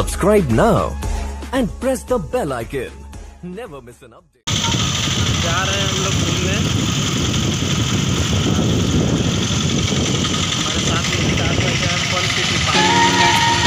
Subscribe now and press the bell icon. Never miss an update. जा रहे हैं हम लोग घूमने हमारे साथ में स्टार भाई हैं फन सिटी पार्क